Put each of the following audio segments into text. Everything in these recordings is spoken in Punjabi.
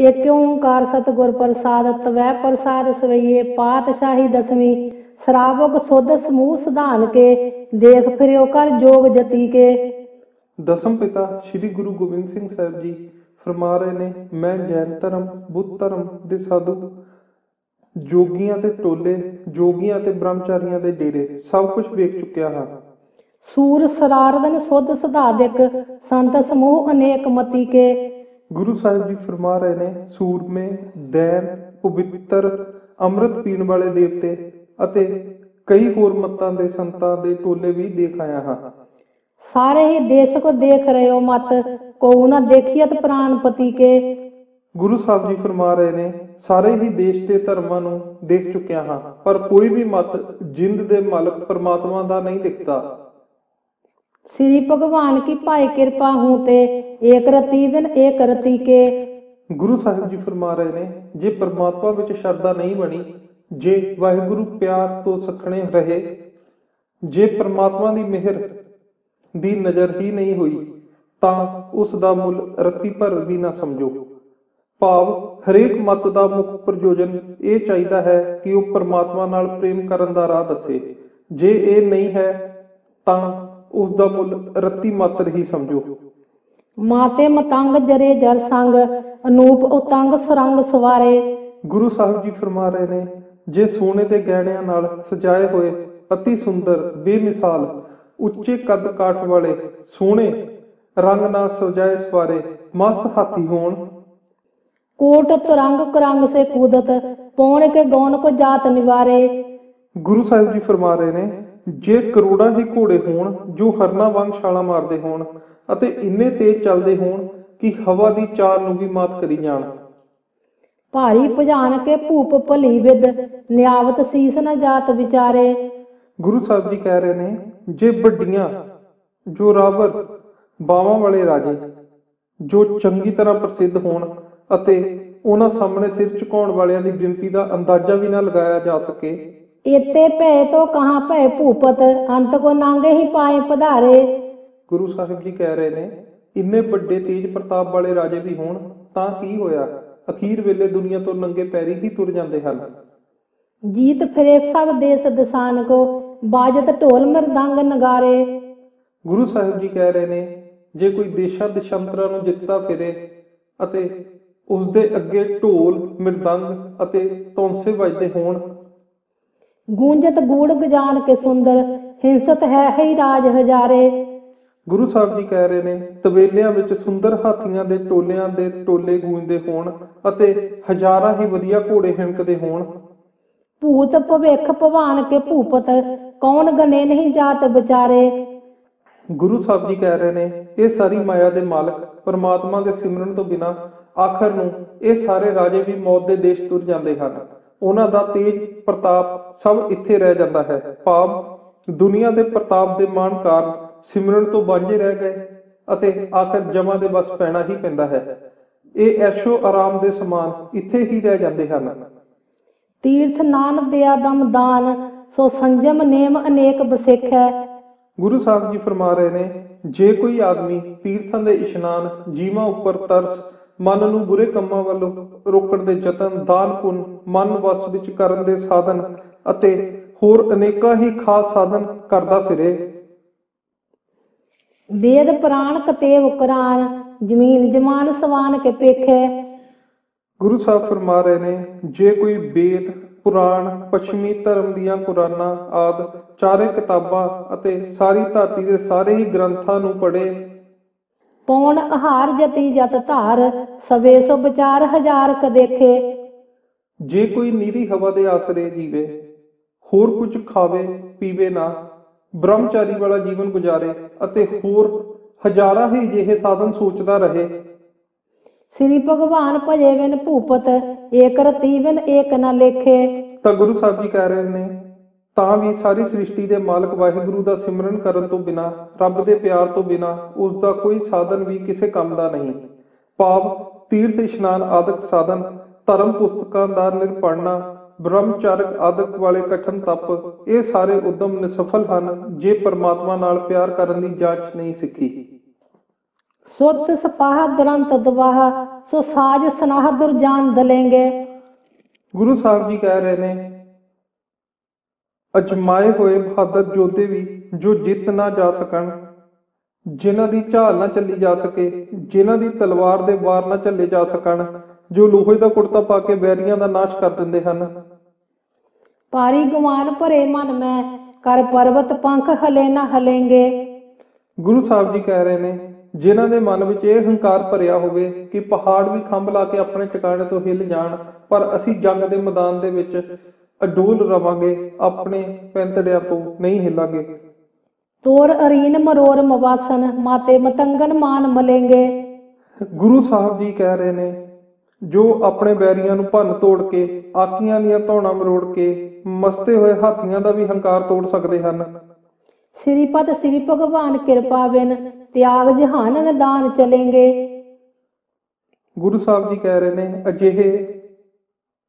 ਏਕ ਓੰਕਾਰ ਸਤਿਗੁਰ ਪ੍ਰਸਾਦ ਤਵੈ ਪ੍ਰਸਾਦ ਸਵਈਏ ਪਾਤਸ਼ਾਹੀ ਦਸਵੀਂ। ਸਰਾਵਕ ਸੁਧ ਸਮੂਹ ਸਿਧਾਨ ਕੇ ਦੇਖ ਫਿਰਿਓ ਕਰ ਜੋਗ ਜਤੀ ਕੇ। ਦਸਮ ਪਿਤਾ ਸ੍ਰੀ ਗੁਰੂ ਗੋਬਿੰਦ ਸਿੰਘ ਸਾਹਿਬ ਜੀ ਫਰਮਾ ਰਹੇ ਨੇ ਮੈਂ ਜੈਨ ਧਰਮ ਬੁੱਧ ਧਰਮ ਦੇ ਸਾਧੂ ਜੋਗੀਆਂ ਤੇ ਟੋਲੇ ਜੋਗੀਆਂ ਤੇ ਬ੍ਰਹਮਚਾਰੀਆਂ ਦੇ ਡੇਰੇ ਸਭ ਕੁਝ ਵੇਖ ਚੁੱਕਿਆ ਹਾਂ। ਸੂਰ ਸਰਾਰਦਨ ਸੁਧ ਸਿਧਾਦਿਕ ਸੰਤ ਸਮੂਹ ਅਨੇਕ ਮਤੀ ਕੇ। ਗੁਰੂ ਸਾਹਿਬ ਜੀ ਫਰਮਾ ਰਹੇ ਨੇ ਸੂਰਮੇ ਦੈਨ ਪਵਿੱਤਰ ਅੰਮ੍ਰਿਤ ਪੀਣ ਵਾਲੇ ਦੇਵਤੇ ਅਤੇ ਕਈ ਹੋਰ ਮਤਾਂ ਦੇ ਸੰਤਾਂ ਦੇ ਟੋਲੇ ਵੀ ਦੇਖ ਆਇਆ ਹਾਂ। ਸਾਰੇ ਹੀ ਦੇਸ਼ ਕੋ ਦੇਖ ਰਹੇ ਹੋ ਮਤ ਕੋ ਨਾ ਦੇਖੀਅਤ ਪ੍ਰਾਨਪਤੀ ਕੇ। ਗੁਰੂ ਸਾਹਿਬ ਜੀ ਫਰਮਾ ਰਹੇ ਨੇ ਸਾਰੇ ਹੀ ਦੇਸ਼ ਦੇ ਧਰਮਾਂ ਨੂੰ ਦੇਖ ਚੁੱਕਿਆ ਹਾਂ ਪਰ ਕੋਈ ਵੀ ਮਤ ਜਿੰਦ ਦੇ ਮਾਲਕ ਪਰਮਾਤਮਾ ਦਾ ਨਹੀਂ ਦਿਖਦਾ। ਸ੍ਰੀ ਭਗਵਾਨ ਕੀ ਭਾਈ ਕਿਰਪਾ ਹੂੰ ਤੇ ਏਕ ਰਤੀ ਬਿਨ ਏਕ ਰਤੀ ਕੇ। ਗੁਰੂ ਸਾਹਿਬ ਜੀ ਫਰਮਾ ਰਹੇ ਨੇ, ਜੇ ਪਰਮਾਤਮਾ ਵਿੱਚ ਸ਼ਰਧਾ ਨਹੀਂ ਬਣੀ, ਜੇ ਵਾਹਿਗੁਰੂ ਪਿਆਰ ਤੋਂ ਸਖਣੇ ਰਹੇ, ਜੇ ਪਰਮਾਤਮਾ ਦੀ ਮਿਹਰ ਦੀ ਨਜ਼ਰ ਹੀ ਨਹੀਂ ਹੋਈ, ਤਾਂ ਉਸ ਦਾ ਮੁੱਲ ਰੱਤੀ ਭਰ ਵੀ ਨਾ ਸਮਝੋ। ਭਾਵ ਹਰੇਕ ਮਤ ਦਾ ਮੁੱਖ ਪ੍ਰਯੋਜਨ ਇਹ ਚਾਹੀਦਾ ਹੈ ਕਿ ਉਹ ਪਰਮਾਤਮਾ ਨਾਲ ਪ੍ਰੇਮ ਕਰਨ ਦਾ ਰਾਹ ਦੱਸੇ। ਜੇ ਇਹ ਨਹੀਂ ਹੈ, ਤਾਂ ਉਸ ਦਾ ਮੁੱਲ ਰੱਤੀ ਮਾਤਰ ਹੀ ਸਮਝੋ। ਮਾਤੇ ਮਤੰਗ ਜਰੇ ਜਰ ਸੰਗ ਅਨੂਪ ਉਤੰਗ ਸੁਰੰਗ ਸਵਾਰੇ। ਗੁਰੂ ਸਾਹਿਬ ਜੀ ਫਰਮਾ ਰਹੇ ਨੇ ਜੇ ਸੋਨੇ ਦੇ ਗਹਿਣਿਆਂ ਨਾਲ ਸਜਾਏ ਹੋਏ ਅਤੀ ਸੁੰਦਰ ਬੇਮਿਸਾਲ ਉੱਚੇ ਕੱਦ ਕਾਠ ਵਾਲੇ ਸੋਹਣੇ ਰੰਗ ਨਾਲ ਸਜਾਏ ਸਵਾਰੇ ਮਸਤ ਹਾਥੀ ਹੋਣ। ਕੋਟ ਤੁਰੰਗ ਕੁਰੰਗ ਸੇ ਕੂਦਤ ਪੌਣ ਕੇ ਗੌਨ ਕੋ ਜਾਤ ਨਿਵਾਰੇ। ਗੁਰੂ ਸਾਹਿਬ ਜੀ ਫਰਮਾ ਰਹੇ ਨੇ ਜੇ ਕਰੋੜਾਂ ਹੀ ਘੋੜੇ ਹੋਣ ਜੋ ਹਰਨਾ ਵਾਂਗ ਛਾਲਾਂ ਮਾਰਦੇ ਹੋਣ ਅਤੇ ਇੰਨੇ ਤੇਜ਼ ਚੱਲਦੇ ਹੋਣ ਕਿ ਹਵਾ ਦੀ ਚਾਲ ਨੂੰ ਵੀ ਮਾਤ ਕਰੀ ਜਾਣ। ਭਾਰੀ ਭਜਾਨ ਕੇ ਭੂਪ ਭਲੀ ਵਿਦ ਨਿਆਵਤ ਸੀਸ ਨ ਜਾਤ ਵਿਚਾਰੇ। ਗੁਰੂ ਸਾਹਿਬ ਜੀ ਕਹਿ ਰਹੇ ਨੇ ਜੇ ਵੱਡੀਆਂ ਜੋ ਰਾਵਰ ਬਾਵਾਂ ਵਾਲੇ ਰਾਜੇ ਜੋ ਚੰਗੀ ਤਰ੍ਹਾਂ ਪ੍ਰਸਿੱਧ ਹੋਣ ਅਤੇ ਉਹਨਾਂ ਸਾਹਮਣੇ ਸਿਰ ਝੁਕਾਉਣ ਵਾਲਿਆਂ ਦੀ ਗਿਣਤੀ ਦਾ ਅੰਦਾਜ਼ਾ ਵੀ ਨਾ ਲਗਾਇਆ ਜਾ ਸਕੇ ਇਤੇ ਭੈ ਤੋ ਕਹਾਂ ਭੈ ਭੂਪਤ ਅੰਤ ਕੋ ਨਾਂਗੇ ਹੀ ਪਾਏ ਪਧਾਰੇ। ਗੁਰੂ ਸਾਹਿਬ ਜੀ ਕਹਿ ਰਹੇ ਨੇ ਇੰਨੇ ਵੱਡੇ ਤੇਜ ਪ੍ਰਤਾਪ ਵਾਲੇ ਰਾਜੇ ਵੀ ਹੋਣ ਤਾਂ ਕੀ ਹੋਇਆ? ਅਖੀਰ ਵੇਲੇ ਦੁਨੀਆ ਤੋਂ ਨੰਗੇ ਪੈਰੀ ਹੀ ਤੁਰ ਜਾਂਦੇ ਹਨ। ਜੀਤ ਫਿਰੇ ਸਭ ਦੇਸ ਦਸਾਨ ਕੋ ਬਾਜਤ ਢੋਲ ਮਰਦੰਗ ਨਗਾਰੇ। ਗੁਰੂ ਸਾਹਿਬ ਜੀ ਕਹਿ ਰਹੇ ਨੇ ਜੇ ਕੋਈ ਦੇਸ਼ਾਂ ਦੇਸ਼ਾਂਤਰਾਂ ਨੂੰ ਜਿੱਤਦਾ ਫਿਰੇ ਅਤੇ ਉਸ ਦੇ ਅੱਗੇ ਢੋਲ ਮਿਰਦੰਗ ਅਤੇ ਤੌਂਸੇ ਵੱਜਦੇ ਹੋਣ ਗੂੰਜਤ ਗੂੜ ਗਜਾਨ ਕੇ ਸੁੰਦਰ ਹਿੰਸਤ ਹੈ ਹੀ ਰਾਜ ਹਜ਼ਾਰੇ। ਗੁਰੂ ਸਾਹਿਬ ਜੀ ਕਹਿ ਰਹੇ ਨੇ ਤਵੇਲਿਆਂ ਵਿੱਚ ਸੁੰਦਰ ਹਾਥੀਆਂ ਦੇ ਟੋਲਿਆਂ ਦੇ ਟੋਲੇ ਗੂੰਜਦੇ ਹੋਣ ਅਤੇ ਹਜ਼ਾਰਾਂ ਹੀ ਵਧੀਆ ਘੋੜੇ ਹਿੰਕਦੇ ਹੋਣ। ਭੂਤ ਭਵਿਖ ਭਵਾਨ ਕੇ ਭੂਪਤ ਕੌਣ ਗਨੇ ਨਹੀਂ ਜਾਤ ਵਿਚਾਰੇ। ਗੁਰੂ ਸਾਹਿਬ ਜੀ ਕਹਿ ਰਹੇ ਨੇ ਇਹ ਸਾਰੀ ਮਾਇਆ ਦੇ ਮਾਲਕ ਪਰਮਾਤਮਾ ਦੇ ਸਿਮਰਨ ਤੋਂ ਬਿਨਾ ਆਖਰ ਨੂੰ ਇਹ ਸਾਰੇ ਰਾਜੇ ਵੀ ਮੌਤ ਦੇ ਦੇਸ਼ ਤੁਰ ਜਾਂਦੇ ਹਨ। ਉਹਨਾਂ ਦਾ ਤੇਜ ਪ੍ਰਤਾਪ ਸਭ ਇੱਥੇ ਰਹਿ ਜਾਂਦਾ ਹੈ। ਭਾਵ ਦੁਨੀਆ ਦੇ ਪ੍ਰਤਾਪ ਦੇ ਮਾਣ ਕਾਰਨ ਸਿਮਰਨ ਤੋਂ ਵਾਂਝੇ ਰਹਿ ਗਏ ਅਤੇ ਆਖਰ ਜਮਾਂ ਦੇ ਬਸ ਪੈਣਾ ਹੀ ਪੈਂਦਾ ਹੈ। ਇਹ ਐਸ਼ੋ ਆਰਾਮ ਦੇ ਸਮਾਨ ਇੱਥੇ ਹੀ ਰਹਿ ਜਾਂਦੇ ਹਨ। ਤੀਰਥ ਨਾਨ ਦਿਆ ਦਮ ਦਾਨ ਸੋ ਸੰਜਮ ਨੇਮ ਅਨੇਕ ਬਸਿਖੈ ਗੁਰੂ ਸਾਹਿਬ ਜੀ ਫਰਮਾ ਰਹੇ ਨੇ ਜੇ ਕੋਈ ਆਦਮੀ ਤੀਰਥਾਂ ਦੇ ਇਸ਼ਨਾਨ ਜੀਵਾਂ ਉੱਪਰ ਤਰਸ ਮਨ ਨੂੰ ਬੁਰੇ ਕੰਮਾਂ ਵੱਲੋਂ ਰੋਕਣ ਦੇ ਯਤਨ ਦਾਨ ਪੁੰਨ ਮਨ ਵਸ ਵਿੱਚ ਕਰਨ ਦੇ ਸਾਧਨ ਅਤੇ ਹੋਰ ਅਨੇਕਾਂ ਹੀ ਖਾਸ ਸਾਧਨ ਕਰਦਾ ਫਿਰੇ। ਵੇਦ ਪੁਰਾਣ ਕਤੇਵ ਕੁਰਾਨ ਜ਼ਮੀਨ ਜਮਾਨ ਸਵਾਨ ਕੇ ਪੇਖੈ। ਗੁਰੂ ਸਾਹਿਬ ਫਰਮਾ ਰਹੇ ਨੇ ਜੇ ਕੋਈ ਵੇਦ ਪੁਰਾਣ ਪੱਛਮੀ ਧਰਮ ਦੀਆਂ ਕੁਰਾਨਾਂ ਆਦ ਚਾਰੇ ਕਿਤਾਬਾਂ ਅਤੇ ਸਾਰੀ ਧਰਤੀ ਦੇ ਸਾਰੇ ਹੀ ਗ੍ਰੰਥਾਂ ਨੂੰ ਪੜ੍ਹੇ ਪੌਣ ਆਹਾਰ ਜਤੀ ਜਤ ਧਾਰ ਸਵੇ ਸੋ ਵਿਚਾਰ ਹਜ਼ਾਰ ਕ ਦੇਖੇ। ਜੇ ਕੋਈ ਨੀਰੀ ਹਵਾ ਦੇ ਆਸਰੇ ਜੀਵੇ ਹੋਰ ਕੁਝ ਖਾਵੇ ਪੀਵੇ ਨਾ ਬ੍ਰਹਮਚਾਰੀ ਵਾਲਾ ਜੀਵਨ ਗੁਜ਼ਾਰੇ ਅਤੇ ਹੋਰ ਹਜ਼ਾਰਾਂ ਹੀ ਜਿਹੇ ਸਾਧਨ ਸੋਚਦਾ ਰਹੇ। ਸ੍ਰੀ ਭਗਵਾਨ ਭਜੇ ਬਿਨ ਭੂਪਤ ਏਕ ਰਤੀ ਬਿਨ ਏਕ ਨ ਲੇਖੇ। ਤਾਂ ਗੁਰੂ ਸਾਹਿਬ ਜੀ ਕਹਿ ਰਹੇ ਨੇ ਤਾਂ ਵੀ ਸਾਰੀ ਸ੍ਰਿਸ਼ਟੀ ਦੇ ਮਾਲਕ ਵਾਹਿਗੁਰੂ ਦਾ ਸਿਮਰਨ ਕਰਨ ਤੋਂ ਬਿਨਾ ਰੱਬ ਦੇ ਪਿਆਰ ਤੋਂ ਬਿਨਾ ਉਸ ਦਾ ਕੋਈ ਸਾਧਨ ਵੀ ਕਿਸੇ ਕੰਮ ਦਾ ਨਹੀਂ। ਭਾਵ ਤੀਰਥ ਇਸ਼ਨਾਨ ਆਦਿਕ ਸਾਧਨ ਧਰਮ ਪੁਸਤਕਾਂ ਦਾ ਨਿਰਪੜਨਾ ਬ੍ਰਹਮਚਾਰਕ ਆਦਿਕ ਵਾਲੇ ਕਠਨ ਤਪ ਇਹ ਸਾਰੇ ਉਦਮ ਨਿਸਫਲ ਹਨ ਜੇ ਪਰਮਾਤਮਾ ਨਾਲ ਪਿਆਰ ਕਰਨ ਦੀ ਜਾਂਚ ਨਹੀਂ ਸਿੱਖੀ। ਸੁਤ ਸਪਾਹ ਦੁਰੰਤ ਦਵਾਹ ਸੋ ਸਾਜ ਸਨਾਹਦੁਰ ਜਾਨ ਦਲੇਂਗੇ। ਗੁਰੂ ਸਾਹਿਬ ਜੀ ਕਹਿ ਰਹੇ ਨੇ ਅਜਮਾਏ ਹੋਏ ਬਹਾਦਰ ਯੋਧੇ ਵੀ ਜੋ ਜਿੱਤ ਨਾ ਜਾ ਸਕਣ। ਜਿਨ੍ਹਾਂ ਦੀ ਝਾਲ ਨਾ ਚੱਲੀ ਜਾ ਸਕੇ ਜਿਨ੍ਹਾਂ ਦੀ ਤਲਵਾਰ ਦੇ ਵਾਰ ਨਾ ਚੱਲੇ ਜਾ ਸਕਣ ਜੋ ਲੋਹੇ ਦਾ ਕੁੜਤਾ ਪਾ ਕੇ ਵੈਰੀਆਂ ਦਾ ਨਾਸ਼ ਕਰ ਦਿੰਦੇ ਹਨ। ਪਾਰੀ ਗੁਮਾਨ ਭਰੇ ਮਨ ਮੈਂ ਕਰ ਪਰਵਤ ਪੰਖ ਹਲੇ ਨਾ ਹਲੇਂਗੇ। ਗੁਰੂ ਸਾਹਿਬ ਜੀ ਕਹਿ ਰਹੇ ਨੇ ਜਿਨ੍ਹਾਂ ਦੇ ਮਨ ਵਿੱਚ ਇਹ ਹੰਕਾਰ ਭਰਿਆ ਹੋਵੇ ਕਿ ਪਹਾੜ ਵੀ ਖੰਭ ਲਾ ਕੇ ਆਪਣੇ ਟਿਕਾਣੇ ਤੋਂ ਹਿੱਲ ਜਾਣ ਪਰ ਅਸੀਂ ਜੰਗ ਦੇ ਮੈਦਾਨ ਦੇ ਵਿੱਚ ਅਡੋਲ ਰਵਾਂਗੇ ਆਪਣੇ ਪੈਂਤੜਿਆਂ ਤੋਂ ਨਹੀਂ ਹਿੱਲਾਂਗੇ। ਤੋਰ ਅਰੀਨ ਮਰੋਰ ਮਵਾਸਨ ਮਾਤੇ ਮਤੰਗਨ ਮਾਨ ਮਲੇਂਗੇ। ਗੁਰੂ ਸਾਹਿਬ ਜੀ ਕਹਿ ਰਹੇ ਨੇ ਜੋ ਆਪਣੇ ਬੈਰੀਆਂ ਨੂੰ ਭੰਨ ਤੋੜ ਕੇ ਆਕੀਆਂ ਦੀਆਂ ਧੌਣਾ ਮਰੋੜ ਕੇ ਮਸਤੇ ਹੋਏ ਹਾਥੀਆਂ ਦਾ ਵੀ ਹੰਕਾਰ ਤੋੜ ਸਕਦੇ ਹਨ। ਸ੍ਰੀਪਤ ਸ੍ਰੀ ਭਗਵਾਨ ਕਿਰਪਾ ਬਿਨ ਤਿਆਗ ਜਹਾਨ ਨਦਾਨ ਚਲੇਂਗੇ। ਗੁਰੂ ਸਾਹਿਬ ਜੀ ਕਹਿ ਰਹੇ ਨੇ ਅਜਿਹੇ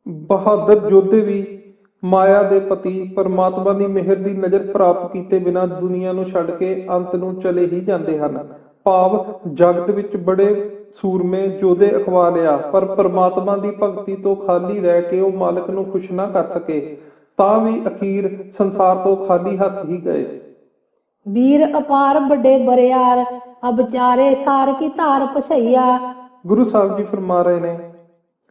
ਬਹਾਦਰ ਯੋਧੇ ਵੀ ਮਾਇਆ ਦੇ ਪਤੀ ਪਰਮਾਤਮਾ ਦੀ ਮਿਹਰ ਦੀ ਨਜ਼ਰ ਪ੍ਰਾਪਤ ਕੀਤੇ ਬਿਨਾਂ ਦੁਨੀਆ ਨੂੰ ਛੱਡ ਕੇ ਅੰਤ ਨੂੰ ਚਲੇ ਹੀ ਜਾਂਦੇ ਹਨ। ਭਾਵ ਜਗਤ ਵਿੱਚ ਬੜੇ ਸੂਰਮੇ ਯੋਧੇ ਅਖਵਾ ਲਿਆ ਪਰ ਪਰਮਾਤਮਾ ਦੀ ਭਗਤੀ ਤੋਂ ਖਾਲੀ ਰਹਿ ਕੇ ਉਹ ਮਾਲਕ ਨੂੰ ਖੁਸ਼ ਨਾ ਕਰ ਸਕੇ ਤਾਂ ਵੀ ਅਖੀਰ ਸੰਸਾਰ ਤੋਂ ਖਾਲੀ ਹੱਥ ਹੀ ਗਏ। ਵੀਰ ਅਪਾਰ ਵੱਡੇ ਬਰਿਆਰ ਅਬਚਾਰੇ ਸਾਰ ਕੀ ਧਾਰ ਪਛਈਆ। ਗੁਰੂ ਸਾਹਿਬ ਜੀ ਫਰਮਾ ਰਹੇ ਨੇ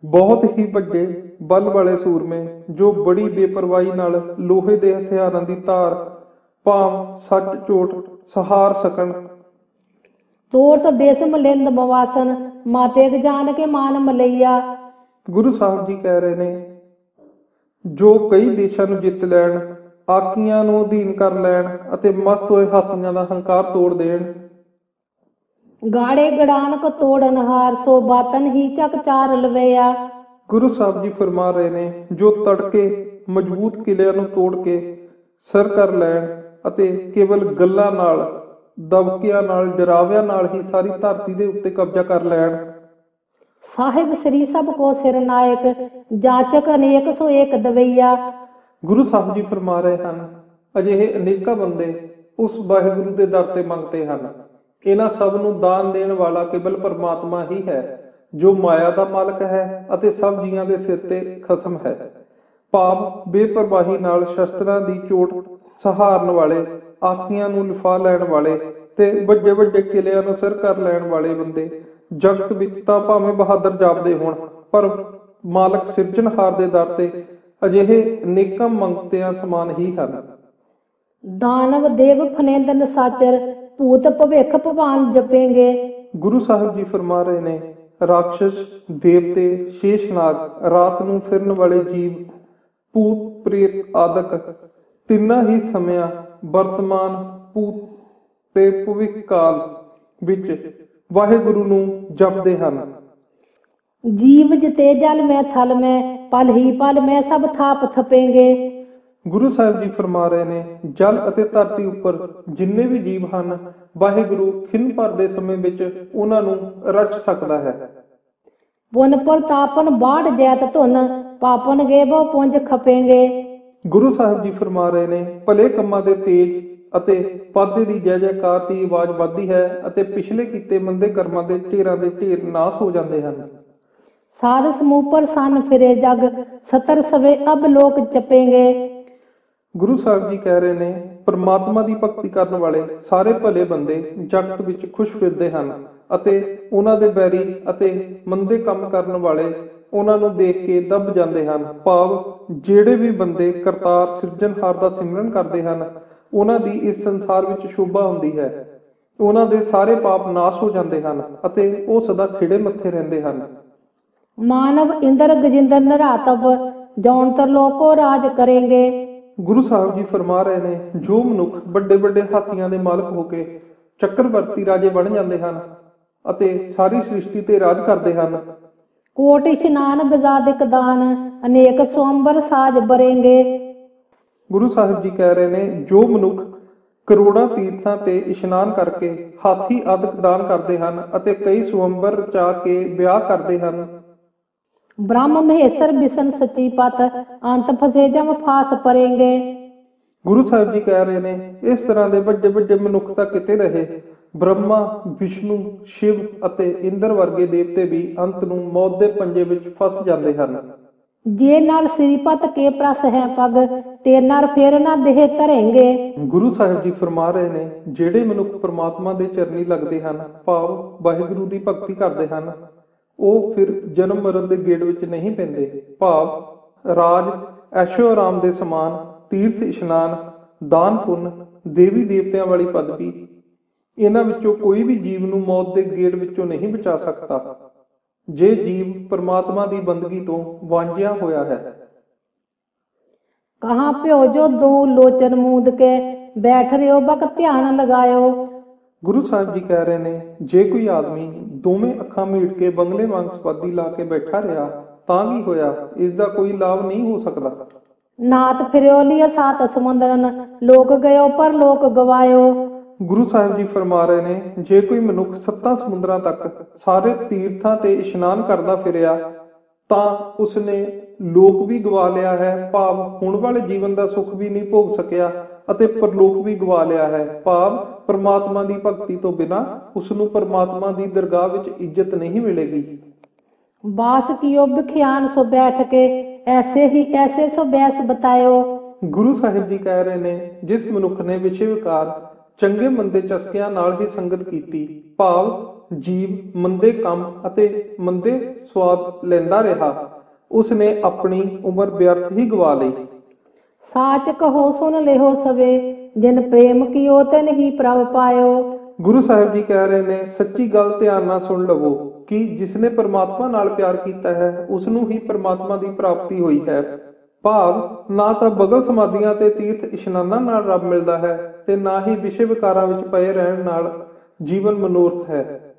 ਬਹੁਤ ਹੀ ਵੱਡੇ ਬਲ ਵਾਲੇ ਸੂਰਮੇ ਜੋ ਬੜੀ ਬੇਪਰਵਾਹੀ ਨਾਲ ਲੋਹੇ ਦੇ ਹਥਿਆਰਾਂ ਦੀ ਧਾਰ ਭਾਵ ਸੱਚ ਚੋਟ ਸਹਾਰ ਸਕਣ। ਤੋਰਤ ਦੇਸ ਮਲਿੰਦ ਮਵਾਸਨ ਮਾਤੇ ਜਾਨ ਕੇ ਮਾਨ ਮਲਈਆ। ਗੁਰੂ ਸਾਹਿਬ ਜੀ ਕਹਿ ਰਹੇ ਨੇ ਜੋ ਕਈ ਦੇਸ਼ਾਂ ਨੂੰ ਜਿੱਤ ਲੈਣ ਆਕੀਆਂ ਨੂੰ ਅਧੀਨ ਕਰ ਲੈਣ ਅਤੇ ਮਸਤ ਹੋਏ ਹਾਥੀਆਂ ਦਾ ਹੰਕਾਰ ਤੋੜ ਦੇਣ। ਗਾੜੇ ਗੜਾਨ ਕੋ ਤੋੜਨ ਹਾਰ ਸੋ ਬਾਤਨ ਹੀ ਚੱਕ ਚਾਰ ਲਵਿਆ। ਗੁਰੂ ਸਾਹਿਬ ਜੀ ਫਰਮਾ ਰਹੇ ਨੇ ਜੋ ਤੜਕੇ ਮਜ਼ਬੂਤ ਕਿਲਿਆਂ ਨੂੰ ਤੋੜ ਕੇ ਸਰ ਕਰ ਲੈਣ ਅਤੇ ਕੇਵਲ ਗੱਲਾਂ ਨਾਲ ਦਬਕਿਆਂ ਨਾਲ ਡਰਾਵਿਆਂ ਨਾਲ ਹੀ ਸਾਰੀ ਧਰਤੀ ਦੇ ਉੱਤੇ ਕਬਜ਼ਾ ਕਰ ਲੈਣ। ਸਾਹਿਬ ਸ੍ਰੀ ਸਭ ਕੋ ਸਿਰ ਨਾਇਕ ਜਾਚਕ ਅਨੇਕ ਸੋ ਏਕ ਦਵਈਆ। ਗੁਰੂ ਸਾਹਿਬ ਜੀ ਫਰਮਾ ਰਹੇ ਹਨ ਅਜਿਹੇ ਅਨੇਕਾਂ ਬੰਦੇ ਉਸ ਵਾਹਿਗੁਰੂ ਦੇ ਦਰ ਤੇ ਮੰਗਤੇ ਹਨ। ਇਹਨਾਂ ਸਭ ਨੂੰ ਦਾਨ ਦੇਣ ਵਾਲਾ ਕੇਵਲ ਪਰਮਾਤਮਾ ਹੀ ਹੈ। ਜੋ ਮਾਇਆ ਦਾ ਮਾਲਕ ਹੈ ਅਤੇ ਸਭ ਜੀਆਂ ਦੇ ਸਿਰ ਤੇ ਖਸਮ ਹੈ। ਭਾਵ ਬੇਪਰਵਾਹੀ ਨਾਲ ਸ਼ਸਤਰਾਂ ਦੀ ਚੋਟ ਸਹਾਰਨ ਵਾਲੇ ਆਖੀਆਂ ਨੂੰ ਲਿਫਾ ਲੈਣ ਵਾਲੇ ਤੇ ਵੱਡੇ ਵੱਡੇ ਕਿਲਿਆਂ ਨੂੰ ਸਿਰ ਕਰ ਲੈਣ ਵਾਲੇ ਬੰਦੇ ਜਗਤ ਵਿੱਚ ਤਾਂ ਭਾਵੇਂ ਬਹਾਦਰ ਜਾਪਦੇ ਹੋਣ ਪਰ ਮਾਲਕ ਸਿਰਜਣਹਾਰ ਦੇ ਦਰ ਤੇ ਅਜਿਹੇ ਅਨੇਕਾਂ ਮੰਗਤਿਆਂ ਸਮਾਨ ਹੀ ਹਨ। ਦਾਨਵ ਦੇਵ ਫਨੇਂਦਨ ਸਾਚਰ ਭੂਤ ਭਵਿਖ ਭਵਾਨ ਜਪੇਂਗੇ। ਗੁਰੂ ਸਾਹਿਬ ਜੀ ਫਰਮਾ ਰਹੇ ਨੇ ਰਾਖਸ਼, ਦੇਵਤੇ, ਸ਼ੇਸ਼ਨਾਗ, ਰਾਤ ਨੂੰ ਫਿਰਨ ਵਾਲੇ ਜੀਵ, ਭੂਤ, ਪ੍ਰੇਤ ਆਦਿਕ ਤਿੰਨਾਂ ਹੀ ਸਮਿਆਂ ਵਰਤਮਾਨ ਭੂਤ ਤੇ ਭਵਿੱਖ ਕਾਲ ਵਿੱਚ ਵਾਹਿਗੁਰੂ ਨੂੰ ਜਪਦੇ ਹਨ। ਜੀਵ ਜਤੇ ਜਲ ਮੈਂ ਥਲ ਮੈਂ, ਪਲ ਹੀ ਪਲ ਮੈਂ ਸਭ ਥਾਪ ਥਪੇਂਗੇ। ਗੁਰੂ ਸਾਹਿਬ ਜੀ ਫਰਮਾ ਰਹੇ ਨੇ ਜਲ ਅਤੇ ਧਰਤੀ ਉੱਪਰ ਜਿੰਨੇ ਵੀ ਜੀਵ ਹਨ ਵਾਹਿਗੁਰੂ ਖਿੰਨ ਭਰ ਦੇ ਸਮੇਂ ਵਿੱਚ ਉਹਨਾਂ ਨੂੰ ਰਚ ਸਕਦਾ ਹੈ। ਪੁਨ ਪ੍ਰਤਾਪਨ ਬਾੜ ਜੈਤ ਧੁਨ ਪਾਪਨ ਗੇਬੋ ਪੁੰਜ ਖਪੇਂਗੇ। ਗੁਰੂ ਸਾਹਿਬ ਜੀ ਫਰਮਾ ਰਹੇ ਨੇ ਭਲੇ ਕੰਮਾਂ ਦੇ ਤੇਜ ਅਤੇ ਪਾਦੇ ਦੀ ਜੈ ਜੈਕਾਰ ਦੀ ਆਵਾਜ਼ ਵੱਧਦੀ ਹੈ ਅਤੇ ਪਿਛਲੇ ਕੀਤੇ ਮੰਦੇ ਕਰਮਾਂ ਦੇ ਢੇਰਾਂ ਦੇ ਢੇਰ ਨਾਸ ਹੋ ਜਾਂਦੇ ਹਨ। ਸਾਧ ਸਮੂਹ ਪਰ ਸੰਨ ਫਿਰੇ ਜਗ ਸਤਰ ਸਵੇ ਅਬ ਲੋਕ ਚਪੇਂਗੇ ਗੁਰੂ ਸਾਹਿਬ ਜੀ ਕਹਿ ਰਹੇ ਨੇ, ਪਰਮਾਤਮਾ ਦੀ ਭਗਤੀ ਕਰਨ ਵਾਲੇ ਸਾਰੇ ਭਲੇ ਬੰਦੇ ਜਗਤ ਵਿੱਚ ਖੁਸ਼ ਫਿਰਦੇ ਹਨ ਅਤੇ ਉਹਨਾਂ ਦੇ ਬੈਰੀ ਅਤੇ ਮੰਦੇ ਕੰਮ ਕਰਨ ਵਾਲੇ ਉਹਨਾਂ ਨੂੰ ਦੇਖ ਕੇ ਦਬ ਜਾਂਦੇ ਹਨ। ਭਾਵ ਜਿਹੜੇ ਵੀ ਬੰਦੇ ਕਰਤਾਰ ਸਿਰਜਣਹਾਰ ਦਾ ਸਿਮਰਨ ਕਰਦੇ ਹਨ, ਉਹਨਾਂ ਦੀ ਇਸ ਸੰਸਾਰ ਵਿੱਚ ਸ਼ੋਭਾ ਹੁੰਦੀ ਹੈ। ਉਹਨਾਂ ਦੇ ਸਾਰੇ ਪਾਪ ਨਾਸ਼ ਹੋ ਜਾਂਦੇ ਹਨ ਅਤੇ ਉਹ ਸਦਾ ਖਿੜੇ ਮੱਥੇ ਰਹਿੰਦੇ ਹਨ। ਮਾਨਵ ਇੰਦਰ ਗਜਿੰਦਰ ਨਰਾਤਵ ਜੌਨ ਤਰ ਲੋਕੋ ਰਾਜ ਕरेंगे ਗੁਰੂ ਸਾਹਿਬ ਜੀ ਫਰਮਾ ਰਹੇ ਨੇ ਜੋ ਮਨੁੱਖ ਵੱਡੇ ਵੱਡੇ ਹਾਥੀਆਂ ਦੇ ਮਾਲਕ ਹੋ ਕੇ ਚੱਕਰਵਰਤੀ ਰਾਜੇ ਬਣ ਜਾਂਦੇ ਹਨ ਅਤੇ ਸਾਰੀ ਸ੍ਰਿਸ਼ਟੀ ਤੇ ਰਾਜ ਕਰਦੇ ਹਨ। ਕੋਟ ਇਸ਼ਨਾਨ ਗਜ਼ਾਦਿਕ ਦਾਨ ਅਨੇਕ ਸੋਮਬਰ ਸਾਜ ਬਰੇਂਗੇ। ਗੁਰੂ ਸਾਹਿਬ ਜੀ ਕਹਿ ਰਹੇ ਨੇ ਜੋ ਮਨੁੱਖ ਕਰੋੜਾਂ ਤੀਰਥਾਂ ਤੇ ਇਸ਼ਨਾਨ ਕਰਕੇ ਹਾਥੀ ਆਦਿਕ ਦਾਨ ਕਰਦੇ ਹਨ ਅਤੇ ਕਈ ਸਵੰਬਰ ਰਚਾ ਕੇ ਵਿਆਹ ਕਰਦੇ ਹਨ ਬ੍ਰਹਮ ਮਹੇਸ਼ਰ ਬਿਸ਼ਨ ਸੱਚੀ ਪਤ ਅੰਤ ਫਸੇ ਜਮ ਫਾਸ ਪਰੇਂਗੇ। ਗੁਰੂ ਸਾਹਿਬ ਜੀ ਕਹਿ ਰਹੇ ਨੇ ਇਸ ਤਰ੍ਹਾਂ ਦੇ ਵੱਡੇ ਵੱਡੇ ਮਨੁੱਖ ਤਾਂ ਕਿਤੇ ਰਹੇ। ਬ੍ਰਹਮਾ ਵਿਸ਼ਨੂੰ ਸ਼ਿਵ ਅਤੇ ਇੰਦਰ ਵਰਗੇ ਦੇਵਤੇ ਵੀ ਅੰਤ ਨੂੰ ਮੌਤ ਦੇ ਪੰਜੇ ਵਿੱਚ ਫਸ ਜਾਂਦੇ ਹਨ। ਜੇ ਨਰ ਸਿਰਿਪਤ ਕੇ ਪ੍ਰਸ ਹੈ ਪਗ ਤੇ ਨਰ ਫੇਰ ਨਾ ਦੇਹ ਧਰੇਂਗੇ। ਗੁਰੂ ਸਾਹਿਬ ਜੀ ਫਰਮਾ ਰਹੇ ਨੇ ਜਿਹੜੇ ਮਨੁੱਖ ਪ੍ਰਮਾਤਮਾ ਦੇ ਚਰਨੀ ਲੱਗਦੇ ਹਨ ਭਾਵ ਵਾਹਿਗੁਰੂ ਦੀ ਭਗਤੀ ਕਰਦੇ ਹਨ ਉਹ ਫਿਰ ਜਨਮ ਮਰਨ ਦੇ ਗੇੜ ਵਿੱਚ ਨਹੀਂ ਪੈਂਦੇ। ਭਾਵ, ਰਾਜ ਐਸ਼ੋ ਆਰਾਮ ਦੇ ਸਮਾਨ, ਤੀਰਥ, ਇਸ਼ਨਾਨ, ਦਾਨ ਪੁੰਨ, ਦੇਵੀ ਦੇਵਤਿਆਂ ਵਾਲੀ ਪਦਵੀ, ਇਹਨਾਂ ਵਿੱਚੋਂ ਕੋਈ ਵੀ ਜੀਵ ਨੂੰ ਮੌਤ ਦੇ ਗੇੜ ਵਿੱਚੋਂ ਨਹੀਂ ਬਚਾ ਸਕਦਾ। ਜੇ ਜੀਵ ਪ੍ਰਮਾਤਮਾ ਦੀ ਬੰਦਗੀ ਤੋਂ ਵਾਂਝਿਆ ਹੋਇਆ ਹੈ। ਕਹਾਂ ਭਿਓ ਜੋ ਦੋ ਲੋਚਨ ਮੂੰਦ ਕੇ ਬੈਠ ਰਿਓ ਬਕ ਧਿਆਨ ਲਗਾਇਓ। ਗੁਰੂ ਸਾਹਿਬ ਜੀ ਕਹਿ ਰਹੇ ਨੇ ਜੇ ਕੋਈ ਆਦਮੀ ਦੋਵੇਂ ਅੱਖਾਂ ਮੀਟ ਕੇ ਬੰਗਲੇ ਵਾਂਗ ਸਪਾਦੀ ਲਾ ਕੇ ਬੈਠਾ ਰਿਹਾ ਤਾਂ ਕੀ ਹੋਇਆ? ਇਸ ਦਾ ਕੋਈ ਲਾਭ ਨਹੀਂ ਹੋ ਸਕਦਾ। ਨਾਤ ਫਿਰਿਓ ਲਿਆ ਸਾਤ ਸਮੁੰਦਰਨ ਲੋਕ ਗਇਓ ਪਰ ਲੋਕ ਗਵਾਇਓ। ਗੁਰੂ ਸਾਹਿਬ ਜੀ ਫਰਮਾ ਰਹੇ ਨੇ ਜੇ ਕੋਈ ਮਨੁੱਖ ਸੱਤਾਂ ਸਮੁੰਦਰਾਂ ਤੱਕ ਸਾਰੇ ਤੀਰਥਾਂ ਤੇ ਇਸ਼ਨਾਨ ਕਰਦਾ ਫਿਰਿਆ ਤਾਂ ਉਸਨੇ ਲੋਕ ਵੀ ਗਵਾ ਲਿਆ ਹੈ ਭਾਵ ਹੁਣ ਵਾਲੇ ਜੀਵਨ ਦਾ ਸੁੱਖ ਵੀ ਨਹੀਂ ਭੋਗ ਸਕਿਆ। ਅਤੇ ਪਰਲੋਕ ਵੀ ਗਵਾ ਲਿਆ ਹੈ। ਭਾਵ ਪਰਮਾਤਮਾ ਦੀ ਭਗਤੀ ਤੋਂ ਬਿਨਾ ਉਸ ਨੂੰ ਪਰਮਾਤਮਾ ਦੀ ਦਰਗਾਹ ਵਿੱਚ ਇੱਜ਼ਤ ਨਹੀਂ ਮਿਲੇਗੀ। ਬਾਸ ਕੀਓ ਬਿਖਿਆਨ ਸੋ ਬੈਠ ਕੇ ਐਸੇ ਹੀ ਐਸੇ ਸੋ ਬੈਸ ਬਤਾਇਓ। ਗੁਰੂ ਸਾਹਿਬ ਜੀ ਕਹਿ ਰਹੇ ਨੇ ਜਿਸ ਮਨੁੱਖ ਨੇ ਵਿਸ਼ੇ ਵਿਕਾਰ ਚੰਗੇ ਮੰਦੇ ਚਸਕਿਆਂ ਨਾਲ ਹੀ ਸੰਗਤ ਕੀਤੀ ਭਾਵ ਜੀਵ ਮੰਦੇ ਕੰਮ ਅਤੇ ਮੰਦੇ ਸਵਾਦ ਲੈਂਦਾ ਰਿਹਾ ਉਸ ਨੇ ਆਪਣੀ ਉਮਰ ਵਿਅਰਥ ਹੀ ਗਵਾ ਲਈ। ਸਾਚ ਕਹੋ ਸੁਨ ਲਿਓ ਸਵੇ, ਜਿਨ ਪ੍ਰੇਮ ਕੀਓ ਤਿਨ ਹੀ ਪ੍ਰਭ ਪਾਇਓ। ਗੁਰੂ ਸਾਹਿਬ ਜੀ ਕਹਿ ਰਹੇ ਨੇ, ਸੱਚੀ ਗੱਲ ਧਿਆਨ ਨਾਲ ਸੁਣ ਲਵੋ, ਕਿ ਜਿਸਨੇ ਪਰਮਾਤਮਾ ਨਾਲ ਪਿਆਰ ਕੀਤਾ ਹੈ ਉਸ ਨੂੰ ਹੀ ਪਰਮਾਤਮਾ ਦੀ ਪ੍ਰਾਪਤੀ ਹੋਈ ਹੈ। ਭਾਵ, ਨਾ ਤਾਂ ਬਗਲ ਸਮਾਧੀਆਂ ਤੇ ਤੀਰਥ ਇਸ਼ਨਾਨਾਂ ਨਾਲ ਰੱਬ ਮਿਲਦਾ ਹੈ, ਤੇ ਨਾ ਹੀ ਵਿਸ਼ੇ ਵਿਕਾਰਾਂ ਵਿੱਚ ਪਏ ਰਹਿਣ ਨਾਲ ਜੀਵਨ ਮਨੋਰਥ ਹੈ।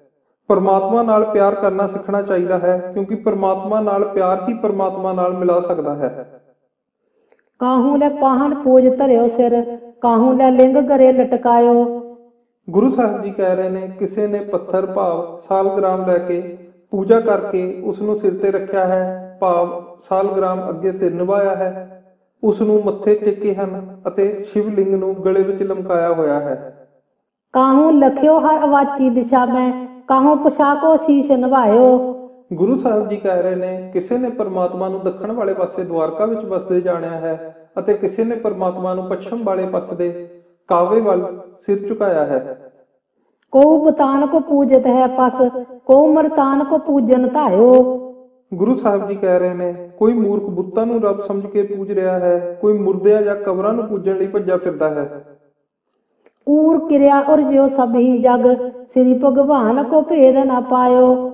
ਪਰਮਾਤਮਾ ਨਾਲ ਪਿਆਰ ਕਰਨਾ ਸਿੱਖਣਾ ਚਾਹੀਦਾ ਹੈ, ਕਿਉਂਕਿ ਪਰਮਾਤਮਾ ਨਾਲ ਪਿਆਰ ਹੀ ਪਰਮਾਤਮਾ ਨਾਲ ਮਿਲਾ ਸਕਦਾ ਹੈ। ਕਾਹੂ ਲੈ ਪਾਹਨ ਪੂਜ ਧਰਿਓ ਸਿਰ ਕਾਹੂ ਲੈ ਲਿੰਗ ਗਰੇ ਲਟਕਾਇਓ। ਗੁਰੂ ਸਾਹਿਬ ਜੀ ਕਹਿ ਰਹੇ ਨੇ ਕਿਸੇ ਨੇ ਪੱਥਰ ਭਾਵ ਸਾਲਗ੍ਰਾਮ ਲੈ ਕੇ ਪੂਜਾ ਕਰਕੇ ਉਸ ਨੂੰ ਸਿਰ ਤੇ ਰੱਖਿਆ ਹੈ ਭਾਵ ਸਾਲਗ੍ਰਾਮ ਅੱਗੇ ਸਿਰ ਨਿਭਾਇਆ ਹੈ ਉਸ ਨੂੰ ਮੱਥੇ ਟੇਕੇ ਹਨ ਅਤੇ ਸ਼ਿਵਲਿੰਗ ਨੂੰ ਗਲੇ ਵਿੱਚ ਲਮਕਾਇਆ ਹੋਇਆ ਹੈ। ਕਾਹੂ ਲਖਿਓ ਹਰ ਅਵਾਚੀ ਦਿਸ਼ਾ ਮੈਂ ਕਾਹੂ ਪੁਸ਼ਾਕੋ ਸ਼ੀਸ਼ ਨਵਾਇਓ ਗੁਰੂ ਸਾਹਿਬ ਜੀ ਕਹਿ ਰਹੇ ਨੇ ਕਿਸੇ ਨੇ ਪਰਮਾਤਮਾ ਨੂੰ ਦੱਖਣ ਵਾਲੇ ਪਾਸੇ ਦਵਾਰਕਾ ਵਿੱਚ ਵਸਦੇ ਜਾਣਿਆ ਹੈ ਅਤੇ ਕਿਸੇ ਨੇ ਪਰਮਾਤਮਾ ਨੂੰ ਪੱਛਮ ਵਾਲੇ ਪਾਸੇ ਕਾਵੇ ਵੱਲ ਸਿਰ ਝੁਕਾਇਆ ਹੈ। ਕੋ ਬਤਾਨ ਕੋ ਪੂਜਤ ਹੈ ਪਸ ਕੋ ਮਰਤਾਨ ਕੋ ਪੂਜਨ ਧਾਇਓ। ਗੁਰੂ ਸਾਹਿਬ ਜੀ ਕਹਿ ਰਹੇ ਨੇ ਕੋਈ ਮੂਰਖ ਬੁੱਤਾਂ ਨੂੰ ਰੱਬ ਸਮਝ ਕੇ ਪੂਜ ਰਿਹਾ ਹੈ ਕੋਈ ਮੁਰਦਿਆਂ ਜਾਂ ਕਬਰਾਂ ਨੂੰ ਪੂਜਣ ਲਈ ਭੱਜਾ ਫਿਰਦਾ ਹੈ। ਕੂਰ ਕਿਰਿਆ ਔਰ ਜਿਉ ਸਭ ਹੀ ਜਗ ਸ੍ਰੀ ਭਗਵਾਨ ਕੋ ਭੇਦ ਨਾ ਪਾਇਓ।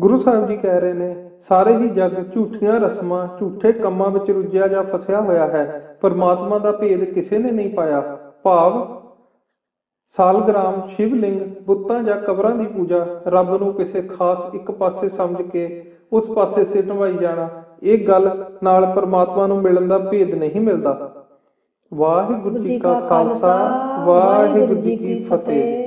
ਗੁਰੂ ਸਾਹਿਬ ਜੀ ਕਹਿ ਰਹੇ ਨੇ ਸਾਰੇ ਹੀ ਜਗ ਝੂਠੀਆਂ ਰਸਮਾਂ ਝੂਠੇ ਕੰਮਾਂ ਵਿੱਚ ਰੁੱਝਿਆ ਜਾਂ ਫਸਿਆ ਹੋਇਆ ਹੈ ਪਰਮਾਤਮਾ ਦਾ ਭੇਦ ਕਿਸੇ ਨੇ ਨਹੀਂ ਪਾਇਆ। ਭਾਵ ਸਾਲਗ੍ਰਾਮ ਸ਼ਿਵਲਿੰਗ ਬੁੱਤਾਂ ਜਾਂ ਕਬਰਾਂ ਦੀ ਪੂਜਾ ਰੱਬ ਨੂੰ ਕਿਸੇ ਖਾਸ ਇੱਕ ਪਾਸੇ ਸਮਝ ਕੇ ਉਸ ਪਾਸੇ ਸਿਰ ਨਵਾਈ ਜਾਣਾ ਇਹ ਗੱਲ ਨਾਲ ਪਰਮਾਤਮਾ ਨੂੰ ਮਿਲਣ ਦਾ ਭੇਦ ਨਹੀਂ ਮਿਲਦਾ। ਵਾਹਿਗੁਰੂ ਜੀ ਕਾ ਖਾਲਸਾ ਵਾਹਿਗੁਰੂ ਜੀ ਕੀ ਫਤਿਹ।